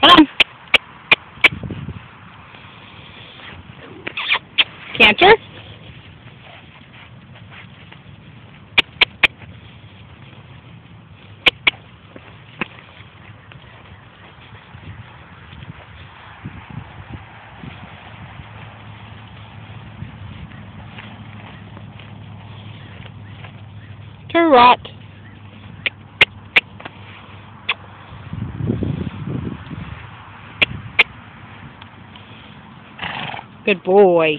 Come on. Canter? Turret. Good boy.